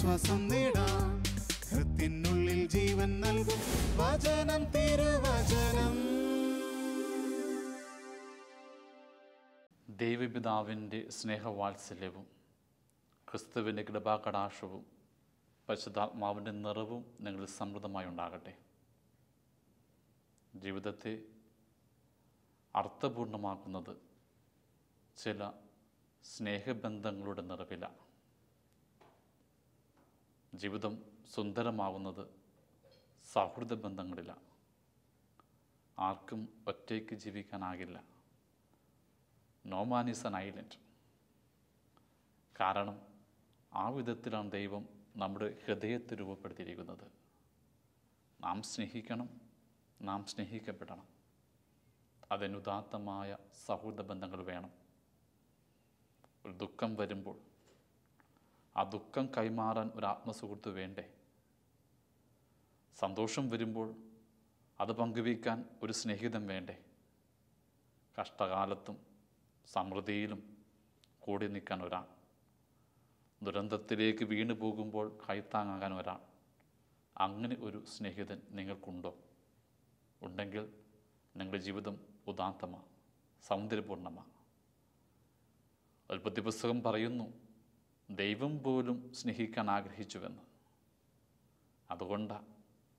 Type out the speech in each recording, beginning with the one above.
ആശ്വാസം നേടാം. ഹൃത്തിനുള്ളിൽ ജീവൻ നൽകും. വചനം തിരുവചനം ദൈവപിതാവിന്റെ സ്നേഹവാത്സല്യവും ക്രിസ്തുവിന്റെ കൃപാകടാക്ഷവും പരിശുദ്ധാത്മാവിന്റെ നിറവും നിങ്ങൾ സമൃദ്ധമായി ഉണ്ടാകട്ടെ. ജീവിതത്തെ അർത്ഥപൂർണമാക്കുന്നത് ചില സ്നേഹബന്ധങ്ങളുടെ നിറവില ജീവിതം സുന്ദരമാവുന്നത് സൗഹൃദ ബന്ധങ്ങളിലാണ് ആർക്കും ഒറ്റയ്ക്ക് ജീവിക്കാനാകില്ല. No man is an island കാരണം ആ വിധത്തിലാണ് ദൈവം നമ്മുടെ ഹൃദയത്തെ രൂപപ്പെടുത്തിയിരിക്കുന്നത്. നാം സ്നേഹിക്കണം നാം സ്നേഹിക്കപ്പെടണം. അതിനുദാത്തമായ സൗഹൃദ ബന്ധങ്ങൾ വേണം. ഒരു ദുഃഖം വരുമ്പോൾ ആ ദുഃഖം കൈമാറാൻ ഒരു ആത്മസുഹൃത്ത് വേണ്ടേ? സന്തോഷം വരുമ്പോൾ അത് പങ്കുവയ്ക്കാൻ ഒരു സ്നേഹിതം വേണ്ടേ? കഷ്ടകാലത്തും സമൃദ്ധിയിലും കൂടി നിൽക്കാൻ ഒരാൾ. ദുരന്തത്തിലേക്ക് വീണു പോകുമ്പോൾ കൈത്താങ്ങാകാൻ ഒരാൾ. അങ്ങനെ ഒരു സ്നേഹിതൻ നിങ്ങൾക്കുണ്ടോ? ഉണ്ടെങ്കിൽ നിങ്ങളുടെ ജീവിതം ഉദാത്തമാണ് സൗന്ദര്യപൂർണമാണ് ഉൽപ്പത്തി പുസ്തകം പറയുന്നു ദൈവം പോലും സ്നേഹിക്കാൻ ആഗ്രഹിച്ചുവെന്ന്. അതുകൊണ്ടാണ്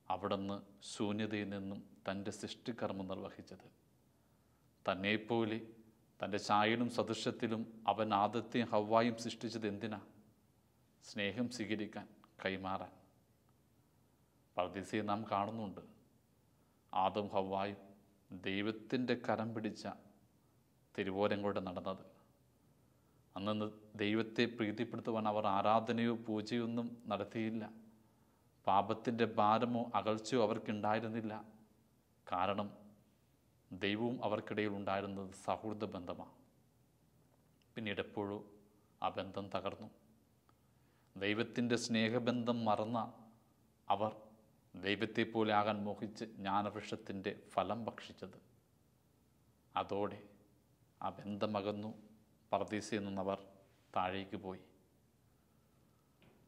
അവിടുന്ന് ശൂന്യതയിൽ നിന്നും തന്റെ സൃഷ്ടികർമ്മം നിർവഹിച്ചത്. തന്നെപ്പോലെ തന്റെ ചായലും സദൃശ്യത്തിലും അവൻ ആദത്തെയും ഹവായും സൃഷ്ടിച്ചത് എന്തിനാ? സ്നേഹം സ്വീകരിക്കാൻ കൈമാറാൻ. പർദീസയെ നാം കാണുന്നുണ്ട്. ആദം ഹവായും ദൈവത്തിന്റെ കരം പിടിച്ച തിരുവോരങ്ങളുടെ നടന്നത്. അന്ന് ദൈവത്തെ പ്രീതിപ്പെടുത്തുവാൻ അവർ ആരാധനയോ പൂജയോ ഒന്നും നടത്തിയില്ല. പാപത്തിന്റെ ഭാരമോ അകൽച്ചയോ അവർക്കുണ്ടായിരുന്നില്ല. കാരണം ദൈവവും അവർക്കിടയിൽ ഉണ്ടായിരുന്നത് സൗഹൃദ ബന്ധമാണ്. പിന്നീട് എപ്പോഴും ആ ബന്ധം തകർന്നു. ദൈവത്തിന്റെ സ്നേഹബന്ധം മറന്ന അവർ ദൈവത്തെ പോലെ ആകാൻ മോഹിച്ച് ജ്ഞാനവൃക്ഷത്തിന്റെ ഫലം ഭക്ഷിച്ചത്. അതോടെ ആ ബന്ധമകന്നു പറദീസയിൽ നിന്നവർ താഴേക്ക് പോയി.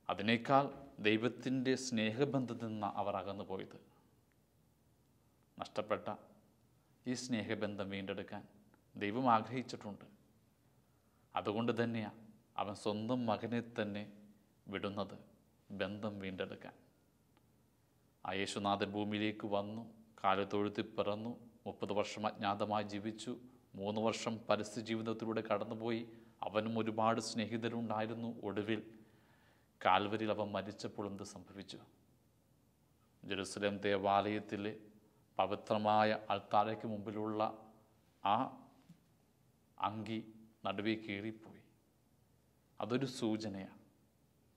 അതിനേക്കാൾ ദൈവത്തിന്റെ സ്നേഹബന്ധത്തിൽ നിന്ന് അവർ അകന്നു പോയത്. നഷ്ടപ്പെട്ട ഈ സ്നേഹബന്ധം വീണ്ടെടുക്കാൻ ദൈവം ആഗ്രഹിച്ചിട്ടുണ്ട്. അതുകൊണ്ട് തന്നെയാണ് അവൻ സ്വന്തം മകനെ തന്നെ വിടുന്നത് ബന്ധം വീണ്ടെടുക്കാൻ. ആ യേശുനാഥൻ ഭൂമിയിലേക്ക് വന്നു കാലത്തൊഴുത്തി പിറന്നു മുപ്പത് വർഷം അജ്ഞാതമായി ജീവിച്ചു മൂന്ന് വർഷം പരസ്യ ജീവിതത്തിലൂടെ കടന്നുപോയി അവനും ഒരുപാട് സ്നേഹിതരുണ്ടായിരുന്നു ഒടുവിൽ. കാൽവരിൽ അവൻ മരിച്ചപ്പോൾ എന്ത് സംഭവിച്ചു? ജെറുസലേം ദേവാലയത്തിലെ പവിത്രമായ അൾത്താരയ്ക്ക് മുമ്പിലുള്ള ആ അങ്കി നടുവേ കീറിപ്പോയി. അതൊരു സൂചനയാണ്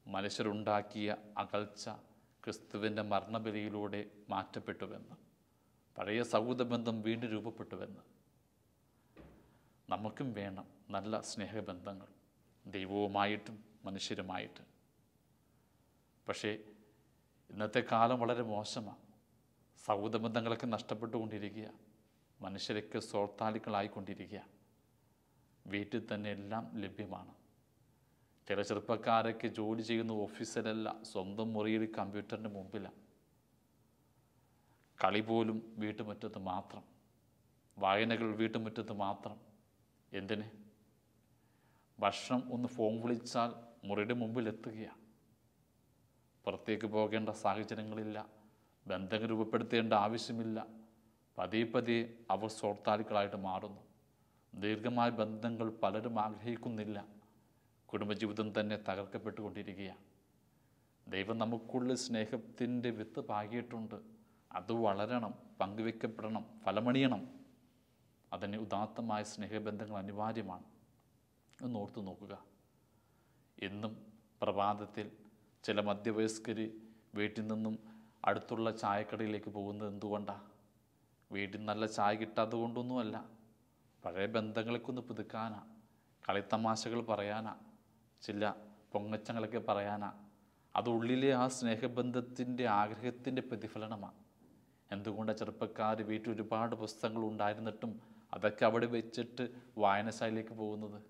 മനുഷ്യരുണ്ടാക്കിയ അകൽച്ച ക്രിസ്തുവിന്റെ മരണബലിയിലൂടെ മാറ്റപ്പെട്ടുവെന്ന് പഴയ സൗഹൃദബന്ധം വീണ്ടും രൂപപ്പെട്ടുവെന്ന്. നമുക്കും വേണം നല്ല സ്നേഹബന്ധങ്ങൾ ദൈവവുമായിട്ടും മനുഷ്യരുമായിട്ട്. പക്ഷേ ഇന്നത്തെ കാലം വളരെ മോശമാണ് സൗഹൃദബന്ധങ്ങളൊക്കെ നഷ്ടപ്പെട്ടുകൊണ്ടിരിക്കുക. മനുഷ്യരൊക്കെ സ്വാർത്ഥാലികളായിക്കൊണ്ടിരിക്കുക. വീട്ടിൽ തന്നെ എല്ലാം ലഭ്യമാണ്. ചില ചെറുപ്പക്കാരൊക്കെ ജോലി ചെയ്യുന്ന ഓഫീസിലല്ല സ്വന്തം മുറിയിൽ കമ്പ്യൂട്ടറിന്റെ മുമ്പിലാണ് കളി പോലും വീട്ടുമുറ്റത്ത് മാത്രം. വായനകൾ വീട്ടുമുറ്റത്ത് മാത്രം. എന്തിന്? ഭക്ഷണം ഒന്ന് ഫോൺ വിളിച്ചാൽ മുറിയുടെ മുമ്പിൽ എത്തുകയാണ് പുറത്തേക്ക് പോകേണ്ട സാഹചര്യങ്ങളില്ല. ബന്ധങ്ങൾ രൂപപ്പെടുത്തേണ്ട ആവശ്യമില്ല. പതിയെ പതിയെ അവർ സോർത്താലുക്കളായിട്ട് മാറുന്നു. ദീർഘമായ ബന്ധങ്ങൾ പലരും ആഗ്രഹിക്കുന്നില്ല. കുടുംബജീവിതം തന്നെ തകർക്കപ്പെട്ടുകൊണ്ടിരിക്കുകയാണ് ദൈവം നമുക്കുള്ളിൽ സ്നേഹത്തിന്റെ വിത്ത് പാകിയിട്ടുണ്ട്. അത് വളരണം പങ്കുവെക്കപ്പെടണം ഫലമണിയണം. അതിന് ഉദാത്തമായ സ്നേഹബന്ധങ്ങൾ അനിവാര്യമാണ്. ഒന്ന് നോക്കുക. എന്നും പ്രഭാതത്തിൽ ചില മധ്യവയസ്കർ വീട്ടിൽ നിന്നും അടുത്തുള്ള ചായക്കടയിലേക്ക് പോകുന്നത് എന്തുകൊണ്ടാണ് വീട്ടിൽ നല്ല ചായ കിട്ടാത്തത് കൊണ്ടൊന്നുമല്ല. പഴയ ബന്ധങ്ങളൊക്കെ ഒന്ന് പുതുക്കാനാ. കളിത്തമാശകൾ പറയാനാ. ചില പൊങ്ങച്ചങ്ങളൊക്കെ പറയാനാ. അത് ഉള്ളിലെ ആ സ്നേഹബന്ധത്തിന്റെ ആഗ്രഹത്തിന്റെ പ്രതിഫലനമാണ് എന്തുകൊണ്ടാണ് ചെറുപ്പക്കാർ വീട്ടിൽ ഒരുപാട് പുസ്തകങ്ങൾ ഉണ്ടായിരുന്നിട്ടും അതൊക്കെ അവിടെ വെച്ചിട്ട് വായനശാലയിലേക്ക് പോകുന്നത്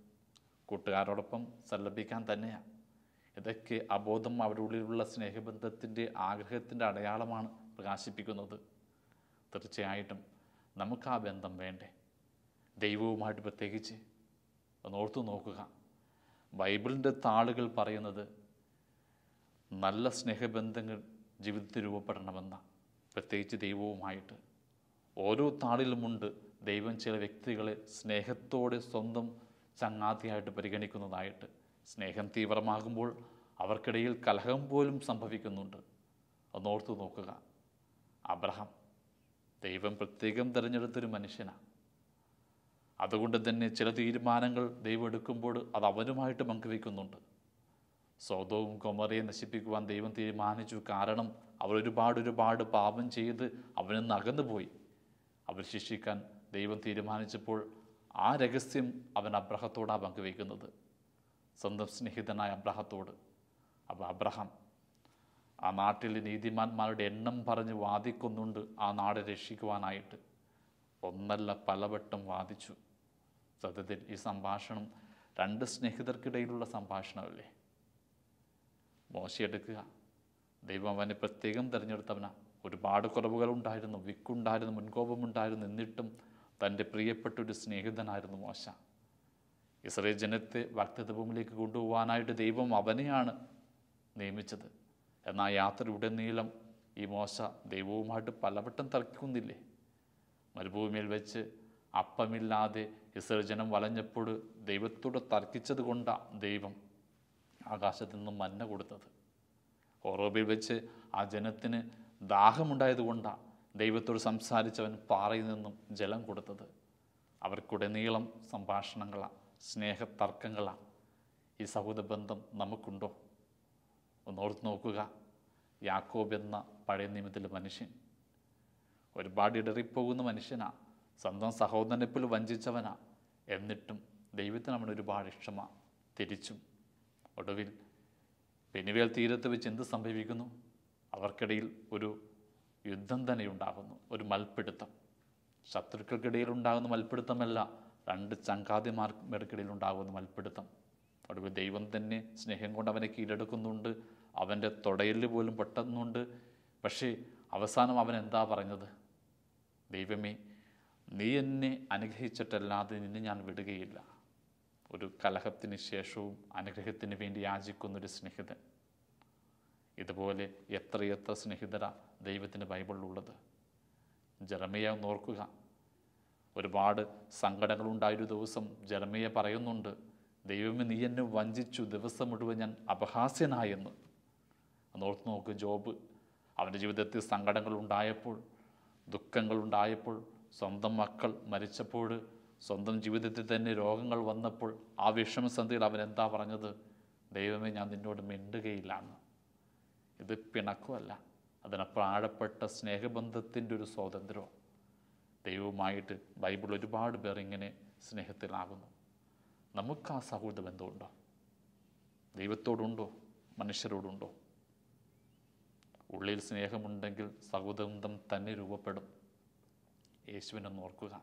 കൂട്ടുകാരോടൊപ്പം സല്ലപിക്കാൻ തന്നെയാണ് ഇതൊക്കെ അബോധം അവരുടെ ഉള്ളിലുള്ള സ്നേഹബന്ധത്തിന്റെ ആഗ്രഹത്തിന്റെ അടയാളമാണ് പ്രകാശിപ്പിക്കുന്നത്. തീർച്ചയായിട്ടും നമുക്ക് ആ ബന്ധം വേണ്ടേ? ദൈവവുമായിട്ട് പ്രത്യേകിച്ച് ഓർത്തു നോക്കുക. ബൈബിളിന്റെ താളുകൾ പറയുന്നത് നല്ല സ്നേഹബന്ധങ്ങൾ ജീവിതത്തിൽ രൂപപ്പെടണമെന്ന. പ്രത്യേകിച്ച് ദൈവവുമായിട്ട്. ഓരോ താളിലുമുണ്ട് ദൈവം ചില വ്യക്തികളെ സ്നേഹത്തോടെ സ്വന്തം ചങ്ങാതിയായിട്ട് പരിഗണിക്കുന്നതായിട്ട്. സ്നേഹം തീവ്രമാകുമ്പോൾ അവർക്കിടയിൽ കലഹം പോലും സംഭവിക്കുന്നുണ്ട്. ഒന്നോർത്ത് നോക്കുക. അബ്രഹാം ദൈവം പ്രത്യേകം തിരഞ്ഞെടുത്തൊരു മനുഷ്യനാണ് അതുകൊണ്ട് തന്നെ ചില തീരുമാനങ്ങൾ ദൈവം എടുക്കുമ്പോൾ അത് അവനുമായിട്ട് പങ്കുവെക്കുന്നുണ്ട് സ്വതവും കൊമറയെ നശിപ്പിക്കുവാൻ ദൈവം തീരുമാനിച്ചു. കാരണം അവർ ഒരുപാട് ഒരുപാട് പാപം ചെയ്ത് അവനിന്ന് നിന്ന് അകന്നുപോയി. അവർ ശിക്ഷിക്കാൻ ദൈവം തീരുമാനിച്ചപ്പോൾ ആ രഹസ്യം അവൻ അബ്രഹത്തോടാണ് പങ്കുവയ്ക്കുന്നത്. സ്വന്തം സ്നേഹിതനായ അബ്രഹത്തോട്. അപ്പോൾ അബ്രഹാം ആ നാട്ടിലെ നീതിമാന്മാരുടെ എണ്ണം പറഞ്ഞ് വാദിക്കുന്നുണ്ട് ആ നാട് രക്ഷിക്കുവാനായിട്ട്. ഒന്നല്ല പലവട്ടം വാദിച്ചു. സത്യത്തിൽ ഈ സംഭാഷണം രണ്ട് സ്നേഹിതർക്കിടയിലുള്ള സംഭാഷണമല്ലേ? മോശയെടുക്കുക. ദൈവം അവനെ പ്രത്യേകം തിരഞ്ഞെടുത്തവനാ. ഒരുപാട് കുറവുകളുണ്ടായിരുന്നു വിക്കുണ്ടായിരുന്നു മുൻകോപമുണ്ടായിരുന്നു. എന്നിട്ടും തന്റെ പ്രിയപ്പെട്ട ഒരു സ്നേഹിതനായിരുന്നു മോശ. ഇസ്രയേൽ ജനത്തെ വാക്തത്വ ഭൂമിയിലേക്ക് കൊണ്ടുപോകാനായിട്ട് ദൈവം അവനെയാണ് നിയമിച്ചത്. എന്നാൽ യാത്രയുടനീളം ഈ മോശ ദൈവവുമായിട്ട് പലവട്ടം തർക്കിക്കുന്നില്ലേ? മരുഭൂമിയിൽ വെച്ച് അപ്പമില്ലാതെ ഇസ്രയേൽ ജനം വലഞ്ഞപ്പോൾ ദൈവത്തോട് തർക്കിച്ചത് കൊണ്ടാണ് ദൈവം ആകാശത്തു നിന്നും മന്ന കൊടുത്തത്. ഓറോബിൽ വെച്ച് ആ ജനത്തിന് ദാഹമുണ്ടായതുകൊണ്ടാണ് ദൈവത്തോട് സംസാരിച്ചവൻ പാറയിൽ നിന്നും ജലം കൊടുത്തത്. അവർക്കുടനീളം സംഭാഷണങ്ങളാണ് സ്നേഹതർക്കങ്ങളാണ് ഈ സൗഹൃദ ബന്ധം നമുക്കുണ്ടോ? ഒന്നോർത്ത് നോക്കുക. യാക്കോബ് എന്ന പഴയ നിയമത്തിലെ മനുഷ്യൻ. ഒരുപാട് ഇടറിപ്പോകുന്ന മനുഷ്യനാ. സ്വന്തം സഹോദരനെ പോലും വഞ്ചിച്ചവനാ. എന്നിട്ടും ദൈവത്തിന് അവൻ ഒരുപാട് ഇഷ്ടമാ. തിരിച്ചും ഒടുവിൽ പെനുവേൽ തീരത്ത് വെച്ച് എന്ത് സംഭവിക്കുന്നു? അവർക്കിടയിൽ ഒരു യുദ്ധം തന്നെ ഉണ്ടാകുന്നു. ഒരു മൽപ്പിടുത്തം ശത്രുക്കൾക്കിടയിൽ ഉണ്ടാകുന്ന മൽപ്പിടുത്തമല്ല രണ്ട് ചങ്കാതിമാർക്കിടയിൽ ഉണ്ടാകുന്ന മൽപ്പിടുത്തം ഒടുവിൽ ദൈവം തന്നെ സ്നേഹം കൊണ്ട് അവനെ കീഴടക്കുന്നുണ്ട്. അവന്റെ തുടയിൽ പോലും പെട്ടുന്നുണ്ട്. പക്ഷേ അവസാനം അവൻ എന്താ പറഞ്ഞത്? ദൈവമേ നീ എന്നെ അനുഗ്രഹിച്ചിട്ടല്ലാതെ നിന്നെ ഞാൻ വിടുകയില്ല. ഒരു കലഹത്തിന് ശേഷവും അനുഗ്രഹത്തിന് വേണ്ടി യാചിക്കുന്നൊരു സ്നേഹിതൻ. ഇതുപോലെ എത്രയെത്ര സ്നേഹിതരാ. ദൈവത്തിന് ബൈബിളിലുള്ളത്. ജറമിയ ഓർക്കുക. ഒരുപാട് സങ്കടങ്ങളുണ്ടായൊരു ദിവസം ജറമിയ പറയുന്നുണ്ട് ദൈവമേ നീ എന്നെ വഞ്ചിച്ചു. ദിവസം മുഴുവൻ ഞാൻ അപഹാസ്യനായെന്ന്. നോർത്ത് നോക്ക് ജോബ് അവന്റെ ജീവിതത്തിൽ ദുഃഖങ്ങൾ ഉണ്ടായപ്പോൾ സ്വന്തം മക്കൾ മരിച്ചപ്പോൾ സ്വന്തം ജീവിതത്തിൽ തന്നെ രോഗങ്ങൾ വന്നപ്പോൾ ആ വിഷമസന്ധിയിൽ അവൻ എന്താ പറഞ്ഞത്? ദൈവമേ ഞാൻ നിന്നോട് മിണ്ടുകയില്ലാന്ന് ഇത് പിണക്കമല്ല. അതിനപ്പുറം ആഴപ്പെട്ട സ്നേഹബന്ധത്തിന്റെ ഒരു സ്വാതന്ത്ര്യവും ദൈവവുമായിട്ട് ബൈബിൾ ഒരുപാട് പേർ ഇങ്ങനെ സ്നേഹത്തിലാകുന്നു. നമുക്ക് ആ സൗഹൃദ ബന്ധമുണ്ടോ ദൈവത്തോടുണ്ടോ? മനുഷ്യരോടുണ്ടോ? ഉള്ളിൽ സ്നേഹമുണ്ടെങ്കിൽ സൗഹൃദബന്ധം തന്നെ രൂപപ്പെടും. യേശുവിനൊന്ന് ഓർക്കുക.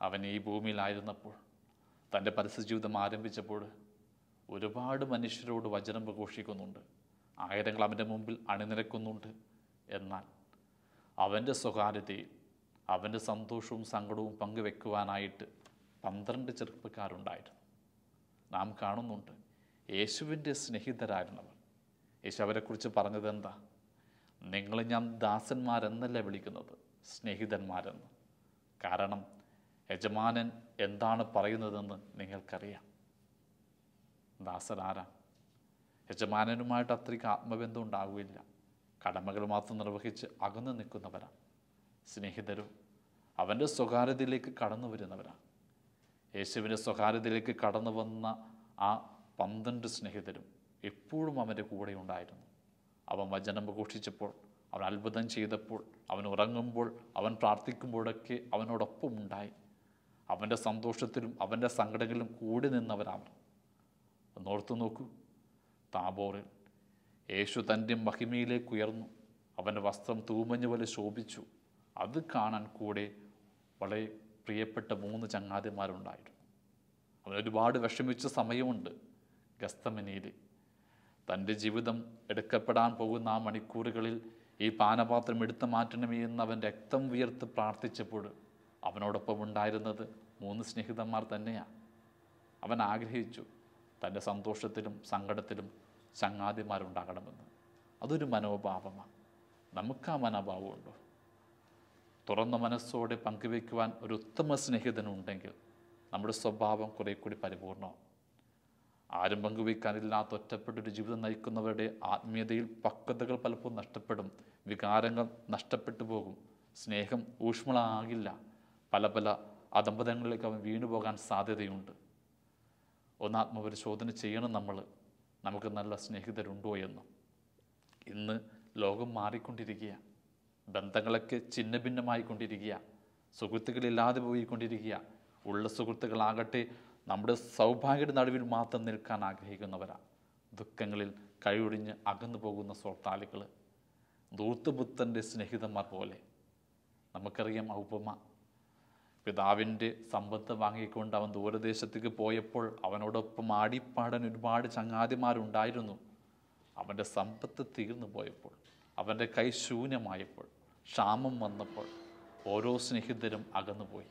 അവൻ ഈ ഭൂമിയിലായിരുന്നപ്പോൾ തന്റെ പരസ്യ ജീവിതം ആരംഭിച്ചപ്പോൾ ഒരുപാട് മനുഷ്യരോട് വചനം പ്രഘോഷിക്കുന്നുണ്ട്. ആയിരങ്ങൾ അവന്റെ മുമ്പിൽ അണിനിരക്കുന്നുണ്ട് എന്നാൽ അവന്റെ സ്വകാര്യതയിൽ അവന്റെ സന്തോഷവും സങ്കടവും പങ്കുവെക്കുവാനായിട്ട് പന്ത്രണ്ട് ചെറുപ്പക്കാരുണ്ടായിരുന്നു. നാം കാണുന്നുണ്ട് യേശുവിന്റെ സ്നേഹിതരായിരുന്നവർ. യേശു അവരെക്കുറിച്ച് പറഞ്ഞത് എന്താ നിങ്ങളെ ഞാൻ ദാസന്മാരെന്നല്ല വിളിക്കുന്നത്? സ്നേഹിതന്മാരെന്ന്. കാരണം യജമാനൻ എന്താണ് പറയുന്നതെന്ന് നിങ്ങൾക്കറിയാം. ദാസനാരാ? യജമാനനുമായിട്ട് അത്രയ്ക്ക് ആത്മബന്ധം ഉണ്ടാവുകയില്ല. കടമകൾ മാത്രം നിർവഹിച്ച് അകന്നു നിൽക്കുന്നവരാണ്. സ്നേഹിതരും അവന്റെ സ്വകാര്യതയിലേക്ക് കടന്നു വരുന്നവരാണ്. യേശുവിന്റെ സ്വകാര്യതയിലേക്ക് കടന്നു വന്ന ആ പന്ത്രണ്ട് സ്നേഹിതരും എപ്പോഴും അവന്റെ കൂടെ ഉണ്ടായിരുന്നു. അവൻ വചനം ഘോഷിച്ചപ്പോൾ അവൻ അത്ഭുതം ചെയ്തപ്പോൾ അവൻ ഉറങ്ങുമ്പോൾ അവൻ പ്രാർത്ഥിക്കുമ്പോഴൊക്കെ അവനോടൊപ്പം ഉണ്ടായി. അവന്റെ സന്തോഷത്തിലും അവന്റെ സങ്കടങ്ങളിലും കൂടി നിന്നവരാണ്. ഒന്നോർത്ത് നോക്കൂ താബോറിൽ യേശു തന്റെ മഹിമയിലേക്ക് ഉയർന്നു അവന്റെ വസ്ത്രം തൂമഞ്ഞ പോലെ ശോഭിച്ചു. അത് കാണാൻ കൂടെ വളരെ പ്രിയപ്പെട്ട മൂന്ന് ചങ്ങാതിമാരുണ്ടായിരുന്നു. അവൻ ഒരുപാട് വിഷമിച്ച സമയമുണ്ട് ഗസ്തമനിയിൽ തന്റെ ജീവിതം എടുക്കപ്പെടാൻ പോകുന്ന ആ മണിക്കൂറുകളിൽ ഈ പാനപാത്രം എടുത്തു മാറ്റണമേ എന്ന് അവൻ രക്തം ഉയർത്ത് പ്രാർത്ഥിച്ചപ്പോൾ അവനോടൊപ്പം ഉണ്ടായിരുന്നത് മൂന്ന് സ്നേഹിതന്മാർ തന്നെയാണ് അവൻ ആഗ്രഹിച്ചു തന്റെ സന്തോഷത്തിലും സങ്കടത്തിലും ചങ്ങാതിമാരുണ്ടാകണമെന്ന്. അതൊരു മനോഭാവമാണ്. നമുക്ക് ആ മനോഭാവമുണ്ടോ തുറന്ന മനസ്സോടെ പങ്കുവയ്ക്കുവാൻ ഒരു ഉത്തമ സ്നേഹിതനുണ്ടെങ്കിൽ നമ്മുടെ സ്വഭാവം കുറേ കൂടി പരിപൂർണമാവും. ആരും പങ്കുവയ്ക്കാനില്ലാത്ത ഒറ്റപ്പെട്ടൊരു ജീവിതം നയിക്കുന്നവരുടെ ആത്മീയതയിൽ പക്വതകൾ പലപ്പോഴും നഷ്ടപ്പെടും. വികാരങ്ങൾ നഷ്ടപ്പെട്ടു പോകും. സ്നേഹം ഊഷ്മളമാകില്ല. പല പല അദമ്പതങ്ങളിലേക്ക് അവൻ വീണു പോകാൻ സാധ്യതയുണ്ട്. ഒന്ന് ആത്മപരിശോധന ചെയ്യണം നമ്മൾ. നമുക്ക് നല്ല സ്നേഹിതരുണ്ടോ എന്ന്. ഇന്ന് ലോകം മാറിക്കൊണ്ടിരിക്കുക ബന്ധങ്ങളൊക്കെ ഛിന്ന ഭിന്നമായിക്കൊണ്ടിരിക്കുക സുഹൃത്തുക്കളില്ലാതെ പോയിക്കൊണ്ടിരിക്കുക ഉള്ള സുഹൃത്തുക്കളാകട്ടെ നമ്മുടെ സൗഭാഗ്യയുടെ നടുവിൽ മാത്രം നിൽക്കാൻ ആഗ്രഹിക്കുന്നവരാണ് ദുഃഖങ്ങളിൽ കഴിവൊടിഞ്ഞ് അകന്നു പോകുന്ന സുഹൃത്താളികൾ ദൂർത്തുപുത്തന്റെ സ്നേഹിതന്മാർ പോലെ. നമുക്കറിയാം ആ ഉപമ പിതാവിന്റെ സമ്പത്ത് വാങ്ങിക്കൊണ്ട് അവൻ ദൂരദേശത്തേക്ക് പോയപ്പോൾ അവനോടൊപ്പം ആടിപ്പാടാൻ ഒരുപാട് ചങ്ങാതിമാരുണ്ടായിരുന്നു. അവന്റെ സമ്പത്ത് തീർന്നു പോയപ്പോൾ അവന്റെ കൈ ശൂന്യമായപ്പോൾ ക്ഷാമം വന്നപ്പോൾ ഓരോ സ്നേഹിതരും അകന്നുപോയി.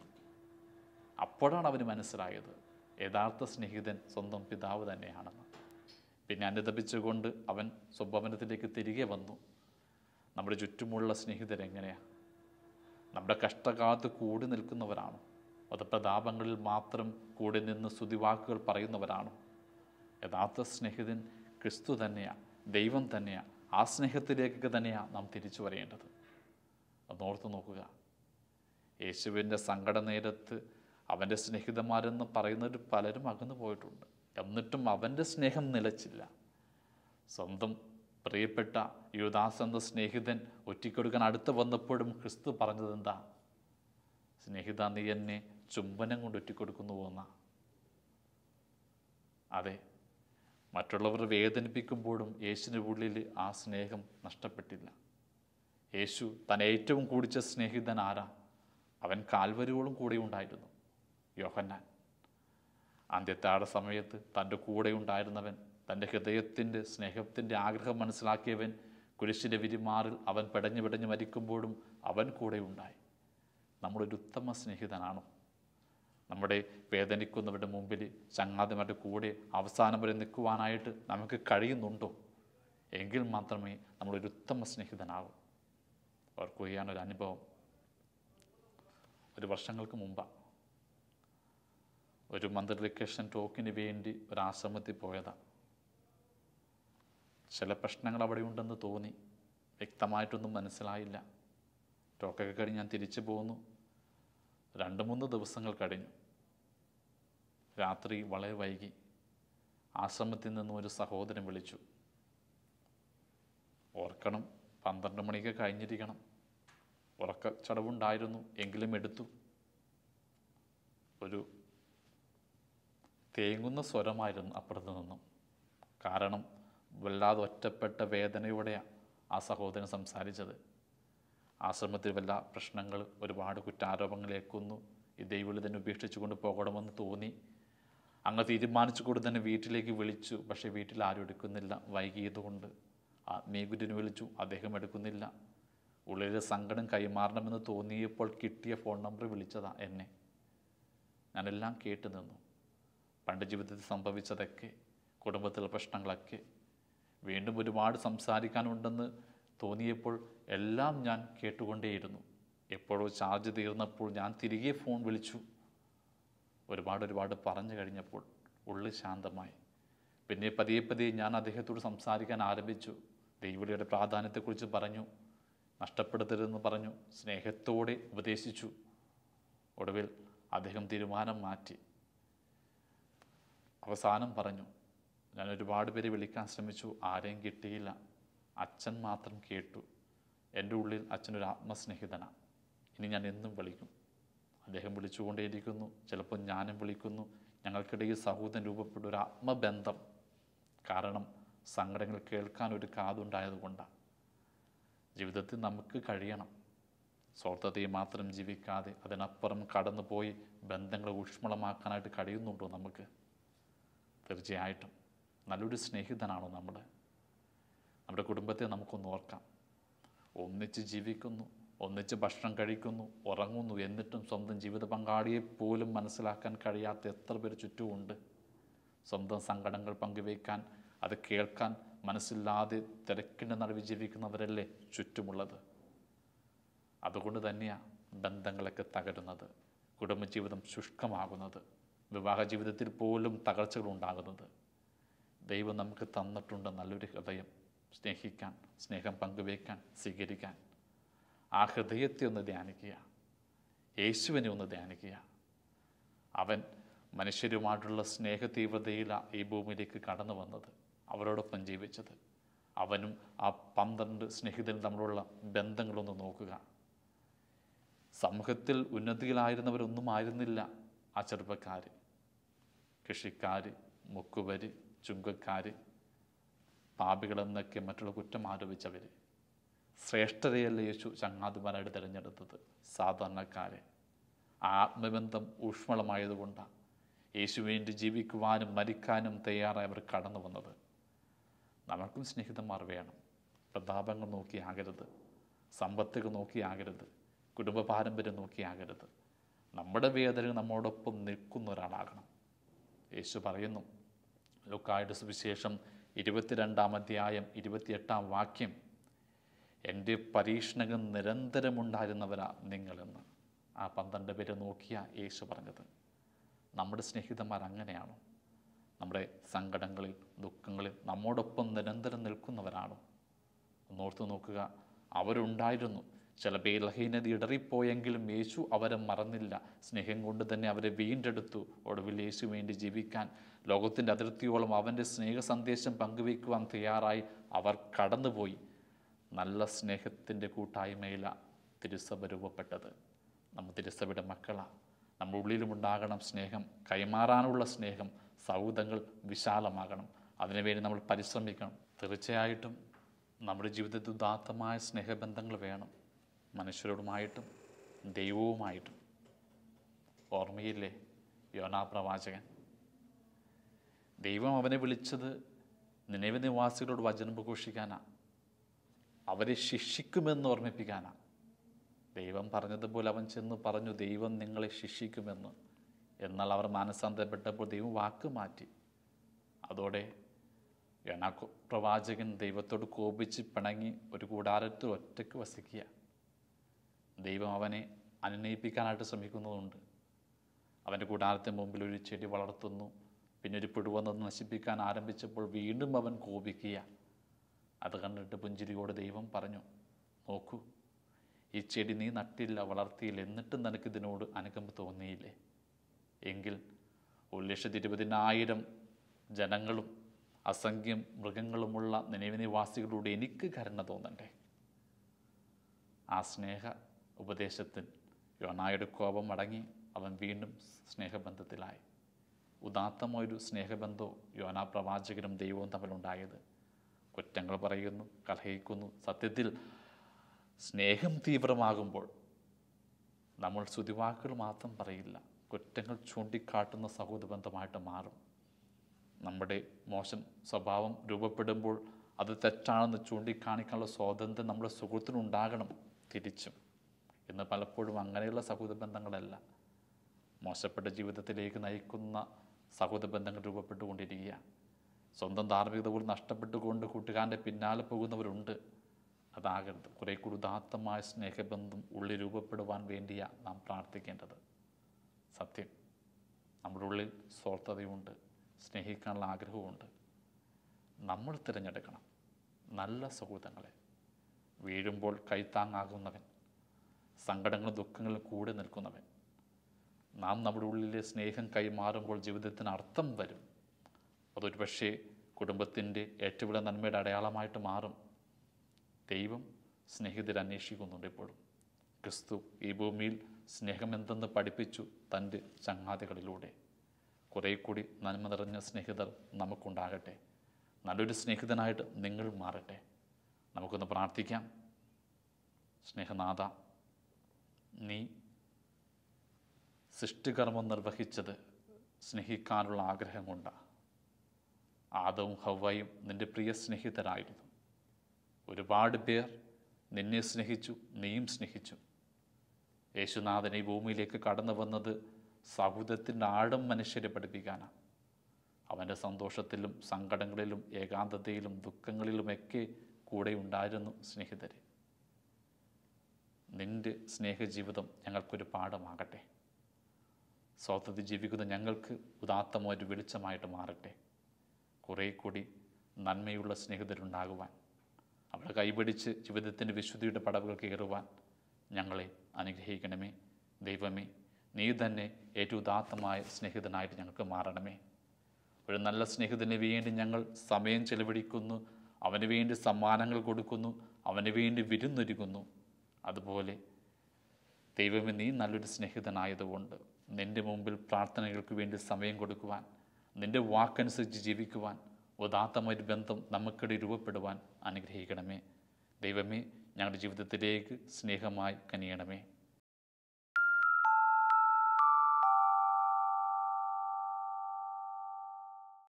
അപ്പോഴാണ് അവന് മനസ്സിലായത് യഥാർത്ഥ സ്നേഹിതൻ സ്വന്തം പിതാവ് തന്നെയാണെന്ന്. പിന്നെ അനുദപിച്ചുകൊണ്ട് അവൻ സ്വഭവനത്തിലേക്ക് തിരികെ വന്നു. നമ്മുടെ ചുറ്റുമുള്ള സ്നേഹിതരെങ്ങനെയാണ് നമ്മുടെ കഷ്ടകാലത്ത് കൂടി നിൽക്കുന്നവരാണ്. അത് പ്രതാപങ്ങളിൽ മാത്രം കൂടി നിന്ന് സ്തുതിവാക്കുകൾ പറയുന്നവരാണ്. യഥാർത്ഥ സ്നേഹിതൻ ക്രിസ്തു തന്നെയാണ് ദൈവം തന്നെയാണ് ആ സ്നേഹത്തിലേക്ക് തന്നെയാണ് നാം തിരിച്ചു വരേണ്ടത്. അതോർത്ത് നോക്കുക. യേശുവിന്റെ സങ്കട നേരത്ത് അവന്റെ സ്നേഹിതന്മാരെന്ന് പറയുന്നവർ പലരും അകന്നു പോയിട്ടുണ്ട്. എന്നിട്ടും അവന്റെ സ്നേഹം നിലച്ചില്ല. സ്വന്തം പ്രിയപ്പെട്ട യുവദാസ് എന്ന സ്നേഹിതൻ ഒറ്റിക്കൊടുക്കാൻ അടുത്ത് വന്നപ്പോഴും ക്രിസ്തു പറഞ്ഞത് എന്താ സ്നേഹിത നീ എന്നെ ചുംബനം കൊണ്ട് ഒറ്റിക്കൊടുക്കുന്നു പോന്ന അതെ മറ്റുള്ളവർ വേദനിപ്പിക്കുമ്പോഴും യേശുവിന്റെ ഉള്ളിൽ ആ സ്നേഹം നഷ്ടപ്പെട്ടില്ല. യേശു തന്നെ ഏറ്റവും കൂടിച്ച സ്നേഹിതൻ ആരാ? അവൻ കാൽവരുകളും കൂടെ ഉണ്ടായിരുന്നു യോഹന്നാൻ. അന്ത്യത്താട സമയത്ത് തന്റെ കൂടെ ഉണ്ടായിരുന്നവൻ തന്റെ ഹൃദയത്തിന്റെ സ്നേഹത്തിന്റെ ആഗ്രഹം മനസ്സിലാക്കിയവൻ കുരിശിന്റെ വിരിമാറിൽ അവൻ പെടഞ്ഞു പെടഞ്ഞ് മരിക്കുമ്പോഴും അവൻ കൂടെ ഉണ്ടായി നമ്മളൊരു ഉത്തമ സ്നേഹിതനാണോ? നമ്മുടെ വേദനിക്കുന്നവരുടെ മുമ്പിൽ ചങ്ങാതിമാരുടെ കൂടെ അവസാനം വരെ നിൽക്കുവാനായിട്ട് നമുക്ക് കഴിയുന്നുണ്ടോ? എങ്കിൽ മാത്രമേ നമ്മളൊരു ഉത്തമ സ്നേഹിതനാകൂ ഓർക്കുകയാണൊരു അനുഭവം. ഒരു വർഷങ്ങൾക്ക് മുമ്പാണ് ഒരു മന്ത്രിക്കേഷൻ ടോക്കിന് വേണ്ടി ഒരു ആശ്രമത്തിൽ പോയതാണ് ചില പ്രശ്നങ്ങൾ അവിടെ ഉണ്ടെന്ന് തോന്നി. വ്യക്തമായിട്ടൊന്നും മനസ്സിലായില്ല. ടോക്കൊക്കെ കഴിഞ്ഞ് ഞാൻ തിരിച്ചു പോന്നു. രണ്ട് മൂന്ന് ദിവസങ്ങൾ കഴിഞ്ഞു. രാത്രി വളരെ വൈകി. ആശ്രമത്തിൽ നിന്നും ഒരു സഹോദരൻ വിളിച്ചു. ഓർക്കണം പന്ത്രണ്ട് മണിക്ക് കഴിഞ്ഞിരിക്കണം. ഉറക്ക ചടവുണ്ടായിരുന്നു എങ്കിലും എടുത്തു. ഒരു തേങ്ങുന്ന സ്വരമായിരുന്നു അപ്പുറത്ത് നിന്നും. കാരണം വല്ലാതെ ഒറ്റപ്പെട്ട വേദനയോടെയാണ് ആ സഹോദരൻ സംസാരിച്ചത്. ആശ്രമത്തിൽ വല്ല പ്രശ്നങ്ങൾ ഒരുപാട് കുറ്റാരോപങ്ങളേക്കുന്നു ഈ ദൈവവിളി തന്നെ ഉപേക്ഷിച്ചു കൊണ്ട് പോകണമെന്ന് തോന്നി. അങ്ങ് തീരുമാനിച്ചു കൊണ്ട് തന്നെ വീട്ടിലേക്ക് വിളിച്ചു. പക്ഷേ വീട്ടിൽ ആരും എടുക്കുന്നില്ല. വൈകിയതുകൊണ്ട് ആത്മീയ ഗുരുവിനെ വിളിച്ചു. അദ്ദേഹം എടുക്കുന്നില്ല. ഉള്ളിലെ സങ്കടം കൈമാറണമെന്ന് തോന്നിയപ്പോൾ കിട്ടിയ ഫോൺ നമ്പർ വിളിച്ചതാ എന്നെ. ഞാനെല്ലാം കേട്ടു നിന്നു. പണ്ട് ജീവിതത്തിൽ സംഭവിച്ചതൊക്കെ കുടുംബത്തിലെ പ്രശ്നങ്ങളൊക്കെ വീണ്ടും ഒരുപാട് സംസാരിക്കാനുണ്ടെന്ന് തോന്നിയപ്പോൾ എല്ലാം ഞാൻ കേട്ടുകൊണ്ടേയിരുന്നു. എപ്പോഴോ ചാർജ് തീർന്നപ്പോൾ ഞാൻ തിരികെ ഫോൺ വിളിച്ചു. ഒരുപാട് ഒരുപാട് പറഞ്ഞു കഴിഞ്ഞപ്പോൾ ഉള്ളിൽ ശാന്തമായി. പിന്നെ പതിയെ പതിയെ ഞാൻ അദ്ദേഹത്തോട് സംസാരിക്കാൻ ആരംഭിച്ചു. ദൈവളിയുടെ പ്രാധാന്യത്തെക്കുറിച്ച് പറഞ്ഞു നഷ്ടപ്പെടുത്തരുതെന്ന് പറഞ്ഞു സ്നേഹത്തോടെ ഉപദേശിച്ചു. ഒടുവിൽ അദ്ദേഹം തീരുമാനം മാറ്റി. അവസാനം പറഞ്ഞു ഞാൻ ഒരുപാട് പേര് വിളിക്കാൻ ശ്രമിച്ചു. ആരെയും കിട്ടിയില്ല. അച്ഛൻ മാത്രം കേട്ടു. എന്റെ ഉള്ളിൽ അച്ഛനൊരു ആത്മസ്നേഹിതനാണ് ഇനി ഞാൻ എന്നും വിളിക്കും. അദ്ദേഹം വിളിച്ചുകൊണ്ടേയിരിക്കുന്നു. ചിലപ്പോൾ ഞാനും വിളിക്കുന്നു. ഞങ്ങൾക്കിടയിൽ സഹോദരൻ രൂപപ്പെട്ട ഒരു ആത്മബന്ധം. കാരണം സങ്കടങ്ങൾ കേൾക്കാൻ ഒരു കാതുണ്ടായതുകൊണ്ടാണ് ജീവിതത്തിൽ നമുക്ക് കഴിയണം. സ്വാർത്ഥതയെ മാത്രം ജീവിക്കാതെ അതിനപ്പുറം കടന്നുപോയി ബന്ധങ്ങളെ ഊഷ്മളമാക്കാനായിട്ട് കഴിയുന്നുണ്ടോ നമുക്ക്? തീർച്ചയായിട്ടും. നല്ലൊരു സ്നേഹിതനാണോ നമ്മൾ നമ്മുടെ കുടുംബത്തെ നമുക്കൊന്ന് ഓർക്കാം. ഒന്നിച്ച് ജീവിക്കുന്നു ഒന്നിച്ച് ഭക്ഷണം കഴിക്കുന്നു ഉറങ്ങുന്നു എന്നിട്ടും സ്വന്തം ജീവിത പങ്കാളിയെ പോലും മനസ്സിലാക്കാൻ കഴിയാത്ത എത്ര പേര് ചുറ്റുമുണ്ട്. സ്വന്തം സങ്കടങ്ങൾ പങ്കുവയ്ക്കാൻ അത് കേൾക്കാൻ മനസ്സില്ലാതെ തിരക്കിന്റെ നടുവിൽ ജീവിക്കുന്നവരല്ലേ ചുറ്റുമുള്ളത്? അതുകൊണ്ട് തന്നെയാണ് ബന്ധങ്ങളൊക്കെ തകരുന്നത് കുടുംബജീവിതം ശുഷ്കമാകുന്നത് വിവാഹ ജീവിതത്തിൽ പോലും തകർച്ചകൾ ഉണ്ടാകുന്നത് ദൈവം നമുക്ക് തന്നിട്ടുണ്ട് നല്ലൊരു ഹൃദയം. സ്നേഹിക്കാൻ സ്നേഹം പങ്കുവയ്ക്കാൻ സ്വീകരിക്കാൻ. ആ ഹൃദയത്തെ ഒന്ന് ധ്യാനിക്കുക. യേശുവിനെ ഒന്ന് ധ്യാനിക്കുക. അവൻ മനുഷ്യരുമായിട്ടുള്ള സ്നേഹ ഈ ഭൂമിയിലേക്ക് കടന്നു വന്നത്. അവരോടൊപ്പം ജീവിച്ചത്. അവനും ആ പന്ത്രണ്ട് സ്നേഹിതരും തമ്മിലുള്ള ബന്ധങ്ങളൊന്ന് നോക്കുക. സമൂഹത്തിൽ ഉന്നതിയിലായിരുന്നവരൊന്നും ആയിരുന്നില്ല ആ ചെറുപ്പക്കാർ കൃഷിക്കാർ മുക്കുവര് ചുങ്കക്കാർ പാപികളെന്നൊക്കെ മറ്റുള്ള കുറ്റം ആരോപിച്ചവർ ശ്രേഷ്ഠതയല്ല യേശു ചങ്ങാതിമാരായിട്ട് തിരഞ്ഞെടുത്തത്? സാധാരണക്കാരെ. ആത്മബന്ധം ഊഷ്മളമായതുകൊണ്ടാണ് യേശു വേണ്ടി ജീവിക്കുവാനും മരിക്കാനും തയ്യാറായി അവർ കടന്നു വന്നത്. നമുക്കും സ്നേഹിതന്മാർ വേണം. പ്രതാപങ്ങൾ നോക്കിയാകരുത് സമ്പത്തുകൾ നോക്കിയാകരുത് കുടുംബ പാരമ്പര്യം നോക്കിയാകരുത് നമ്മുടെ വേദന നമ്മോടൊപ്പം നിൽക്കുന്ന ഒരാളാകണം യേശു പറയുന്നു ലുക്കായുടെ സുവിശേഷം ഇരുപത്തിരണ്ടാം അധ്യായം ഇരുപത്തിയെട്ടാം വാക്യം. എന്റെ പരീക്ഷണകം നിരന്തരമുണ്ടായിരുന്നവരാ നിങ്ങളെന്ന്. ആ പന്ത്രണ്ട് പേരെ നോക്കിയ യേശു പറഞ്ഞത് നമ്മുടെ സ്നേഹിതന്മാർ അങ്ങനെയാണോ? നമ്മുടെ സങ്കടങ്ങളിൽ ദുഃഖങ്ങളിൽ നമ്മോടൊപ്പം നിരന്തരം നിൽക്കുന്നവരാണോ? ഒന്നോർത്ത് നോക്കുക അവരുണ്ടായിരുന്നു. ചില ബലഹീനത ഇടറിപ്പോയെങ്കിലും യേശു അവരെ മറന്നില്ല. സ്നേഹം കൊണ്ട് തന്നെ അവരെ വീണ്ടെടുത്തു. ഒടുവിൽ യേശു വേണ്ടി ജീവിക്കാൻ ലോകത്തിന്റെ അതിർത്തിയോളം അവന്റെ സ്നേഹ സന്ദേശം പങ്കുവയ്ക്കുവാൻ തയ്യാറായി അവർ കടന്നുപോയി. നല്ല സ്നേഹത്തിന്റെ കൂട്ടായ്മയില തിരുസഭ രൂപപ്പെട്ടത്. നമ്മൾ തിരുസഭയുടെ മക്കളാണ് നമ്മുടെ ഉള്ളിലുമുണ്ടാകണം സ്നേഹം. കൈമാറാനുള്ള സ്നേഹം. സൗഹൃദങ്ങൾ വിശാലമാകണം. അതിനുവേണ്ടി നമ്മൾ പരിശ്രമിക്കണം. തീർച്ചയായിട്ടും നമ്മുടെ ജീവിതത്തിൽ ഉദാത്തമായ സ്നേഹബന്ധങ്ങൾ വേണം. മനുഷ്യരോടുമായിട്ടും ദൈവവുമായിട്ടും. ഓർമ്മയില്ലേ? യോനാ പ്രവാചകൻ. ദൈവം അവനെ വിളിച്ചത് നിലവ് നിവാസികളോട് വചനം പ്രഘോഷിക്കാനാണ് അവരെ ശിക്ഷിക്കുമെന്ന് ഓർമ്മിപ്പിക്കാനാണ് ദൈവം പറഞ്ഞതുപോലെ അവൻ ചെന്ന് പറഞ്ഞു ദൈവം നിങ്ങളെ ശിക്ഷിക്കുമെന്ന്. എന്നാൽ അവർ മാനസാന്തരപ്പെട്ടപ്പോൾ ദൈവം വാക്ക് മാറ്റി. അതോടെ യോനാ പ്രവാചകൻ ദൈവത്തോട് കോപിച്ച് പിണങ്ങി ഒരു കൂടാരത്തിൽ ഒറ്റയ്ക്ക് വസിക്കുക. ദൈവം അവനെ അനുനയിപ്പിക്കാനായിട്ട് ശ്രമിക്കുന്നതുണ്ട്. അവന്റെ കൂടാരത്തിന് മുമ്പിൽ ഒരു ചെടി വളർത്തുന്നു. പിന്നെ ഒരു പിടുവന്നത് നശിപ്പിക്കാൻ ആരംഭിച്ചപ്പോൾ വീണ്ടും അവൻ കോപിക്കുക. അത് കണ്ടിട്ട് പുഞ്ചിരിയോട് ദൈവം പറഞ്ഞു നോക്കൂ ഈ ചെടി നീ നട്ടില്ല വളർത്തിയില്ല. എന്നിട്ടും നിനക്ക് ഇതിനോട് തോന്നിയില്ലേ? എങ്കിൽ ഒരു ലക്ഷത്തി ഇരുപതിനായിരം ജനങ്ങളും അസംഖ്യം മൃഗങ്ങളുമുള്ള നിലവിനിവാസികളോട് എനിക്ക് കരുണ തോന്നണ്ടേ? ആ സ്നേഹ ഉപദേശത്തിൽ യോനായുടെ കോപം അടങ്ങി അവൻ വീണ്ടും സ്നേഹബന്ധത്തിലായി. ഉദാത്തമായൊരു സ്നേഹബന്ധവും യോനാ പ്രവാചകനും ദൈവവും തമ്മിലുണ്ടായത്. കുറ്റങ്ങൾ പറയുന്നു കലഹിക്കുന്നു. സത്യത്തിൽ സ്നേഹം തീവ്രമാകുമ്പോൾ നമ്മൾ സ്തുതിവാക്കുകൾ മാത്രം പറയില്ല. കുറ്റങ്ങൾ ചൂണ്ടിക്കാട്ടുന്ന സഹോദരബന്ധമായിട്ട് മാറും. നമ്മുടെ മോശം സ്വഭാവം രൂപപ്പെടുമ്പോൾ അത് തെറ്റാണെന്ന് ചൂണ്ടിക്കാണിക്കാനുള്ള സ്വാതന്ത്ര്യം നമ്മുടെ സുഹൃത്തിനുണ്ടാകണം തിരിച്ചും. ഇന്ന് പലപ്പോഴും അങ്ങനെയുള്ള സഹോദരബന്ധങ്ങളല്ല മോശപ്പെട്ട ജീവിതത്തിലേക്ക് നയിക്കുന്ന സഹോദരബന്ധങ്ങൾ രൂപപ്പെട്ടുകൊണ്ടിരിക്കുക. സ്വന്തം ധാർമ്മികത പോലും നഷ്ടപ്പെട്ടുകൊണ്ട് കൂട്ടുകാരന്റെ പിന്നാലെ പോകുന്നവരുണ്ട്. അതാകരുത്. കുറേ കൂടി ഉദാത്തമായ സ്നേഹബന്ധം ഉള്ളിൽ രൂപപ്പെടുവാൻ വേണ്ടിയാണ് നാം പ്രാർത്ഥിക്കേണ്ടത്. സത്യം. നമ്മുടെ ഉള്ളിൽ സ്വാർത്ഥതയുണ്ട്. സ്നേഹിക്കാനുള്ള ആഗ്രഹവുമുണ്ട്. നമ്മൾ തിരഞ്ഞെടുക്കണം. നല്ല സൗഹൃദങ്ങളെ. വീഴുമ്പോൾ കൈത്താങ്ങാകുന്നവൻ. സങ്കടങ്ങളും ദുഃഖങ്ങളും കൂടെ നിൽക്കുന്നവൻ. നാം നമ്മുടെ ഉള്ളിലെ സ്നേഹം കൈമാറുമ്പോൾ ജീവിതത്തിന് അർത്ഥം വരും. അതൊരു പക്ഷേ കുടുംബത്തിന്റെ ഏറ്റവും വലിയ നന്മയുടെ അടയാളമായിട്ട് മാറും. ദൈവം സ്നേഹിതരെ അന്വേഷിക്കുന്നുണ്ട് ഇപ്പോഴും. ക്രിസ്തു ഈ ഭൂമിയിൽ സ്നേഹമെന്തെന്ന് പഠിപ്പിച്ചു തന്റെ ചങ്ങാതികളിലൂടെ. കുറേ കൂടി നന്മ നിറഞ്ഞ സ്നേഹിതർ നമുക്കുണ്ടാകട്ടെ. നല്ലൊരു സ്നേഹിതനായിട്ട് നിങ്ങൾ മാറട്ടെ. നമുക്കൊന്ന് പ്രാർത്ഥിക്കാം. സ്നേഹനാഥ നീ സൃഷ്ടികർമ്മം നിർവഹിച്ചത് സ്നേഹിക്കാനുള്ള ആഗ്രഹം കൊണ്ടാണ് ആദവും ഹവയും നിന്റെ പ്രിയ സ്നേഹിതരായിരുന്നു. ഒരുപാട് പേർ നിന്നെ സ്നേഹിച്ചു നീയും സ്നേഹിച്ചു. യേശുനാഥൻ ഈ ഭൂമിയിലേക്ക് കടന്നു വന്നത് സൗഹൃദത്തിന്റെ ആഴം മനുഷ്യരെ പഠിപ്പിക്കാനാണ് അവന്റെ സന്തോഷത്തിലും സങ്കടങ്ങളിലും ഏകാന്തതയിലും ദുഃഖങ്ങളിലുമൊക്കെ കൂടെ ഉണ്ടായിരുന്നു സ്നേഹിതരെ. നിന്റെ സ്നേഹജീവിതം ഞങ്ങൾക്കൊരു പാഠമാകട്ടെ. സ്വാതന്ത്ര്യ ജീവിക്കുന്ന ഞങ്ങൾക്ക് ഉദാത്തമായ ഒരു വെളിച്ചമായിട്ട് മാറട്ടെ. കുറേ കൂടി നന്മയുള്ള സ്നേഹിതരുണ്ടാകുവാൻ അവളെ കൈപിടിച്ച് ജീവിതത്തിന്റെ വിശുദ്ധിയുടെ പടവുകൾ കയറുവാൻ ഞങ്ങളെ അനുഗ്രഹിക്കണമേ. ദൈവമേ നീ തന്നെ ഏറ്റവും ഉദാത്തമായ സ്നേഹിതനായിട്ട് ഞങ്ങൾക്ക് മാറണമേ. ഒരു നല്ല സ്നേഹിതന് വേണ്ടി ഞങ്ങൾ സമയം ചെലവഴിക്കുന്നു അവന് വേണ്ടി സമ്മാനങ്ങൾ കൊടുക്കുന്നു അവന് വേണ്ടി വിരുന്നൊരുക്കുന്നു. അതുപോലെ ദൈവമേ നീ നല്ലൊരു സ്നേഹിതനായതുകൊണ്ട് നിന്റെ മുമ്പിൽ പ്രാർത്ഥനകൾക്ക് വേണ്ടി സമയം കൊടുക്കുവാൻ നിന്റെ വാക്കനുസരിച്ച് ജീവിക്കുവാൻ ഉദാത്തമൊരു ബന്ധം നമുക്കിടെ രൂപപ്പെടുവാൻ അനുഗ്രഹിക്കണമേ. ദൈവമേ ഞങ്ങളുടെ ജീവിതത്തിലേക്ക് സ്നേഹമായി കനിയണമേ.